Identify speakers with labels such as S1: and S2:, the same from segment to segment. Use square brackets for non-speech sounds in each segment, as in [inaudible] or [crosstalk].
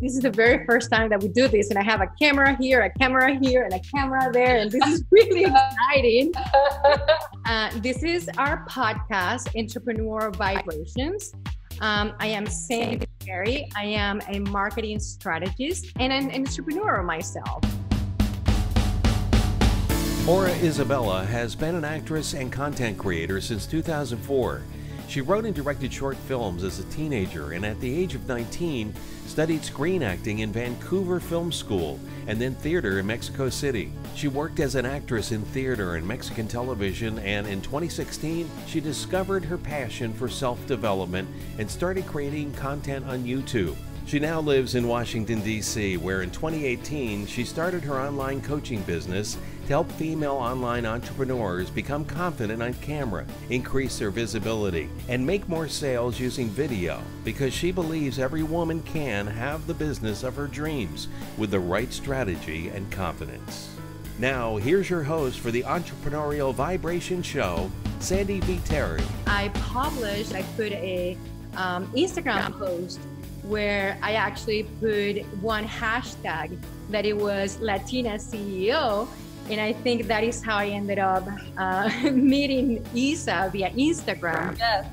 S1: This is the very first time that we do this, and I have a camera here, a camera here, and a camera there, and this is really exciting. [laughs] Uh, this is our podcast, Entrepreneur Vibrations. Um, I am Sandy Perry. I am a marketing strategist and an entrepreneur myself.
S2: Aura Isabella has been an actress and content creator since 2004. She wrote and directed short films as a teenager and at the age of 19 studied screen acting in Vancouver Film School and then theater in Mexico City. She worked as an actress in theater and Mexican television and in 2016 she discovered her passion for self-development and started creating content on YouTube. She now lives in Washington, D.C., where in 2018 she started her online coaching business to help female online entrepreneurs become confident on camera, increase their visibility, and make more sales using video because she believes every woman can have the business of her dreams with the right strategy and confidence. Now, here's your host for the Entrepreneurial Vibration Show, Sandy V. Terry.
S1: I published, I put a um, Instagram post where I actually put one hashtag that it was Latina CEO. And I think that is how I ended up uh, [laughs] meeting Isa via Instagram.
S3: Yes.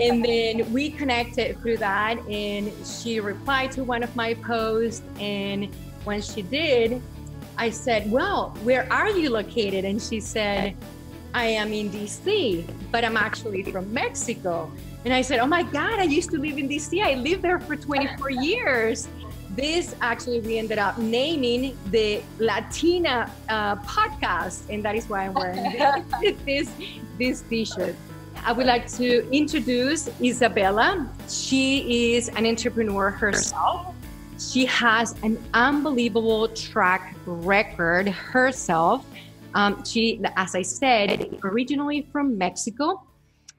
S1: And then we connected through that, and she replied to one of my posts. And when she did, I said, Well, where are you located? And she said, I am in DC, but I'm actually from Mexico. And I said, Oh my God, I used to live in DC. I lived there for 24 [laughs] years. This actually, we ended up naming the Latina uh, podcast, and that is why I'm wearing [laughs] [laughs] this, this t shirt. I would like to introduce Isabella. She is an entrepreneur herself. She has an unbelievable track record herself. Um, she, as I said, originally from Mexico,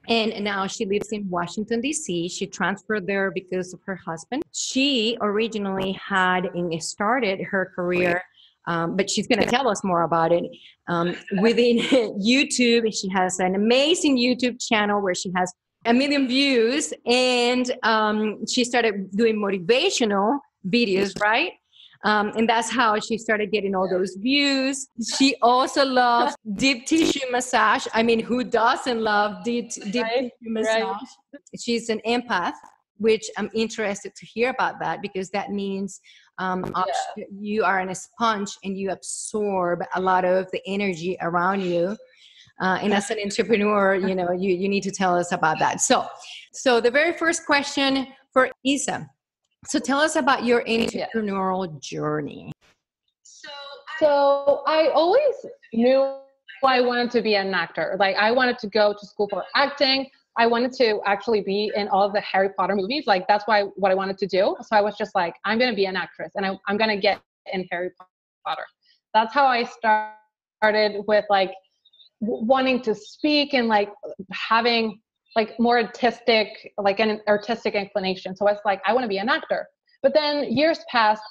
S1: and now she lives in Washington, D.C. She transferred there because of her husband. She originally had and started her career, um, but she's going to tell us more about it. Um, within [laughs] YouTube, she has an amazing YouTube channel where she has a million views, and um, she started doing motivational videos, right? Um, and that's how she started getting all those views. She also loves [laughs] deep tissue massage. I mean, who doesn't love deep, deep right, tissue massage? Right. She's an empath, which I'm interested to hear about that because that means um, yeah. you are in a sponge and you absorb a lot of the energy around you. Uh, and as an entrepreneur, [laughs] you know, you, you need to tell us about that. So, so the very first question for Isa so tell us about your entrepreneurial journey.
S3: So I always knew I wanted to be an actor. Like I wanted to go to school for acting. I wanted to actually be in all of the Harry Potter movies. Like that's why what I wanted to do. So I was just like, I'm gonna be an actress and I, I'm gonna get in Harry Potter. That's how I started with like wanting to speak and like having like more artistic, like an artistic inclination. So I was like, I want to be an actor. But then years passed.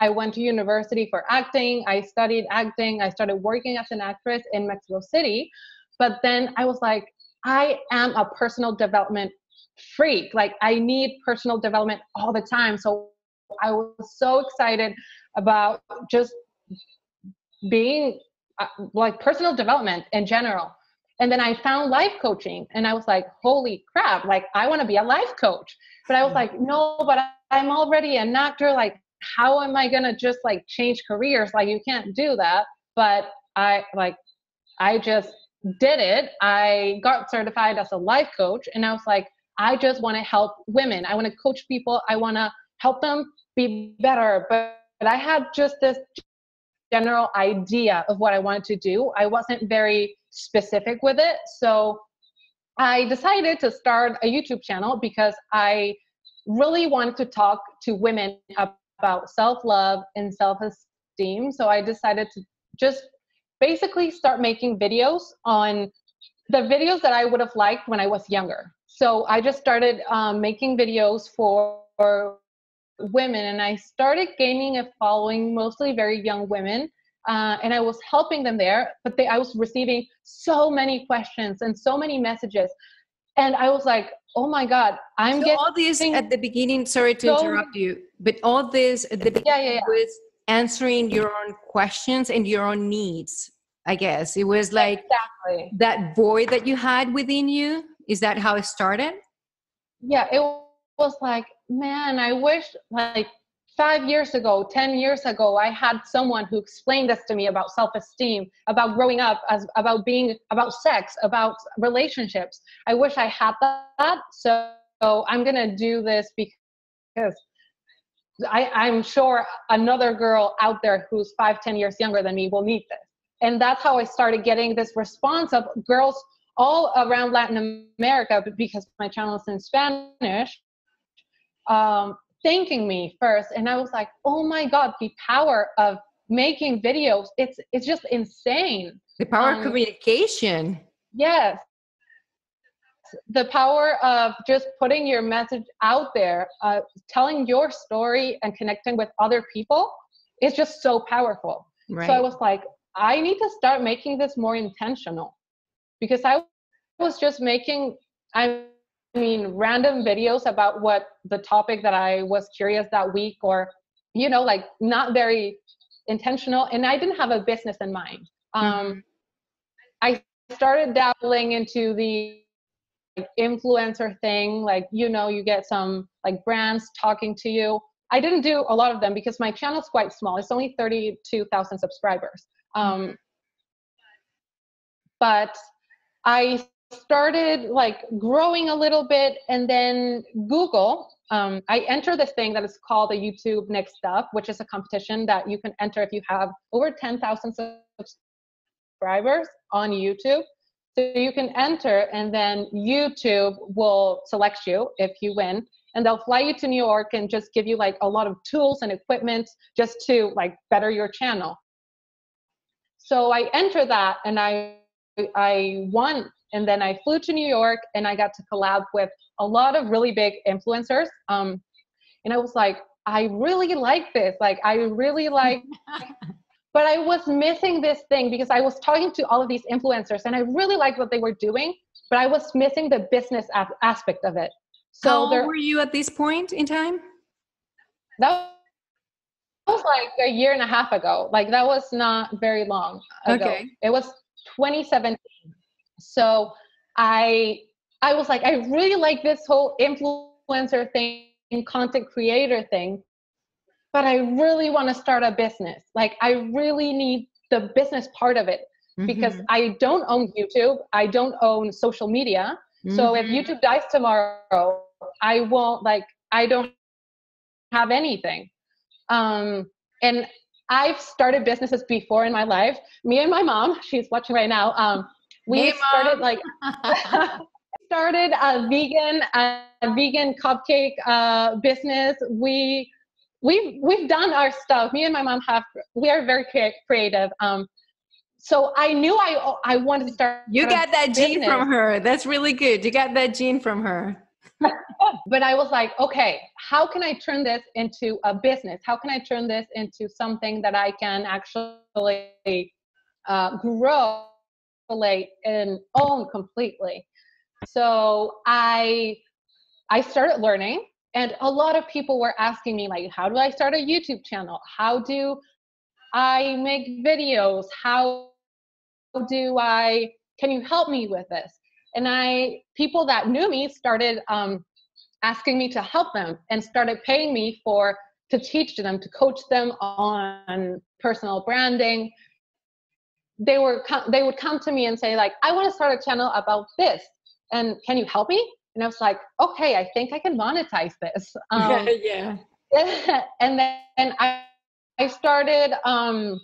S3: I went to university for acting. I studied acting. I started working as an actress in Mexico City. But then I was like, I am a personal development freak. Like I need personal development all the time. So I was so excited about just being uh, like personal development in general. And then I found life coaching and I was like, holy crap, like I want to be a life coach. But I was mm-hmm. like, no, but I'm already an actor. Like, how am I going to just like change careers? Like, you can't do that. But I like, I just did it. I got certified as a life coach and I was like, I just want to help women. I want to coach people. I want to help them be better. But, but I had just this general idea of what I wanted to do. I wasn't very specific with it. So I decided to start a YouTube channel because I really wanted to talk to women about self love and self esteem. So I decided to just basically start making videos on the videos that I would have liked when I was younger. So I just started um, making videos for, for women and I started gaining a following, mostly very young women uh, and I was helping them there, but they, I was receiving so many questions and so many messages. and I was like, oh my god, I'm
S1: so
S3: getting
S1: all this at the beginning. Sorry to
S3: so-
S1: interrupt you, but all this at the beginning
S3: yeah, yeah, yeah.
S1: was answering your own questions and your own needs. I guess it was like
S3: exactly.
S1: that void that you had within you. Is that how it started?
S3: yeah it was like man i wish like five years ago ten years ago i had someone who explained this to me about self-esteem about growing up as about being about sex about relationships. I wish i had that so i'm gonna do this because I, i'm sure another girl out there who's five ten years younger than me will need this. And that's how i started getting this response of girls all around Latin America because my channel is in Spanish, um, thanking me first. And I was like, oh my God, the power of making videos, it's it's just insane.
S1: The power of
S3: Um,
S1: communication.
S3: Yes. The power of just putting your message out there, uh, telling your story and connecting with other people is just so powerful.
S1: Right.
S3: So I was like, I need to start making this more intentional because I was just making, I mean, random videos about what the topic that I was curious that week or, you know, like not very intentional. And I didn't have a business in mind. Um, I started dabbling into the like, influencer thing. Like, you know, you get some like brands talking to you. I didn't do a lot of them because my channel's quite small. It's only 32,000 subscribers. Um, but I started like growing a little bit and then Google, um, I enter this thing that is called the YouTube Next Up, which is a competition that you can enter if you have over 10,000 subscribers on YouTube. So you can enter and then YouTube will select you if you win and they'll fly you to New York and just give you like a lot of tools and equipment just to like better your channel. So I enter that and I I won and then I flew to New York and I got to collab with a lot of really big influencers. Um, and I was like, I really like this. Like I really like [laughs] but I was missing this thing because I was talking to all of these influencers and I really liked what they were doing, but I was missing the business a- aspect of it. So
S1: How
S3: there,
S1: were you at this point in time?
S3: that was like a year and a half ago. Like that was not very long ago.
S1: Okay.
S3: It was 2017. So I I was like, I really like this whole influencer thing, content creator thing, but I really want to start a business. Like I really need the business part of it because
S1: Mhm.
S3: I don't own YouTube. I don't own social media. So if
S1: Mhm.
S3: YouTube dies tomorrow, I won't like I don't have anything. Um, and I've started businesses before in my life. Me and my mom, she's watching right now. Um, we
S1: Hey,
S3: started like [laughs] [laughs] started a vegan a vegan cupcake uh, business. We we've we've done our stuff. Me and my mom have we are very creative. Um, so I knew I I wanted to start.
S1: you got that gene
S3: business.
S1: from her. That's really good. You got that gene from her. [laughs]
S3: but I was like, okay, how can I turn this into a business? How can I turn this into something that I can actually uh, grow and own completely? So I I started learning, and a lot of people were asking me like, how do I start a YouTube channel? How do I make videos? How do I? Can you help me with this? and i people that knew me started um, asking me to help them and started paying me for to teach them to coach them on personal branding they were they would come to me and say like i want to start a channel about this and can you help me and i was like okay i think i can monetize this [laughs] um,
S1: yeah. [laughs]
S3: and then and I, I started um,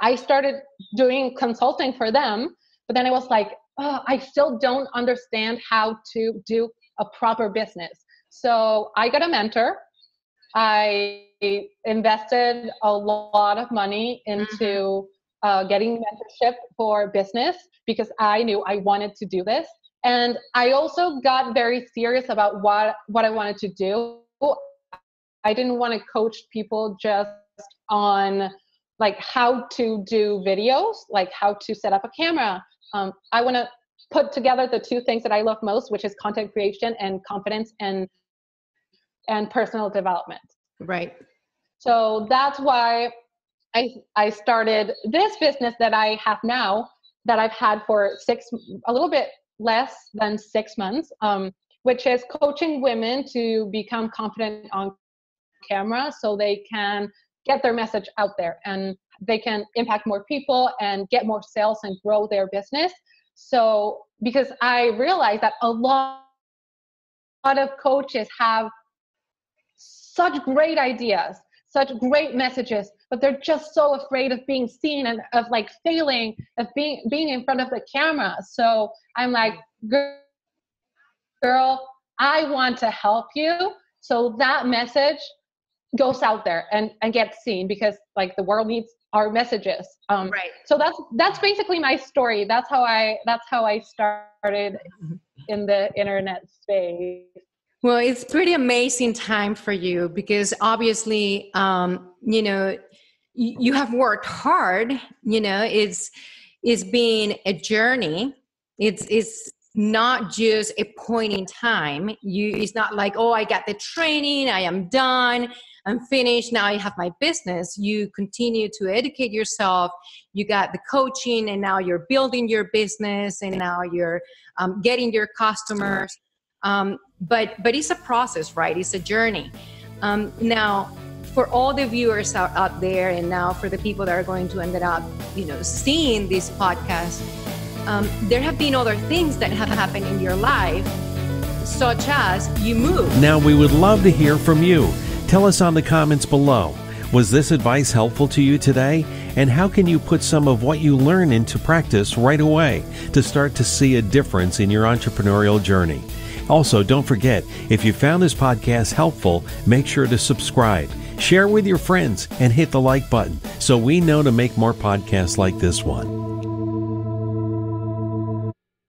S3: I started doing consulting for them, but then I was like, oh, I still don't understand how to do a proper business. So I got a mentor. I invested a lot of money into uh, getting mentorship for business because I knew I wanted to do this. And I also got very serious about what, what I wanted to do. I didn't want to coach people just on like how to do videos, like how to set up a camera. Um, I want to put together the two things that I love most, which is content creation and confidence and and personal development.
S1: Right.
S3: So that's why I I started this business that I have now that I've had for six a little bit less than six months, um, which is coaching women to become confident on camera so they can get their message out there and they can impact more people and get more sales and grow their business. So, because I realized that a lot, a lot of coaches have such great ideas, such great messages, but they're just so afraid of being seen and of like failing, of being being in front of the camera. So I'm like, girl, I want to help you. So that message goes out there and and gets seen because like the world needs our messages
S1: um right
S3: so that's that's basically my story that's how i that's how i started in the internet space
S1: well it's pretty amazing time for you because obviously um you know you, you have worked hard you know it's it's been a journey. It's it's not just a point in time. You it's not like oh i got the training i am done i'm finished now i have my business. You continue to educate yourself. You got the coaching and now you're building your business and now you're um, getting your customers. Um, but but it's a process right it's a journey um, now for all the viewers out, out there and now for the people that are going to end up you know seeing this podcast um, there have been other things that have happened in your life, such as you moved.
S2: Now, we would love to hear from you. Tell us on the comments below. Was this advice helpful to you today? And how can you put some of what you learn into practice right away to start to see a difference in your entrepreneurial journey? Also, don't forget, if you found this podcast helpful, make sure to subscribe, share with your friends, and hit the like button so we know to make more podcasts like this one.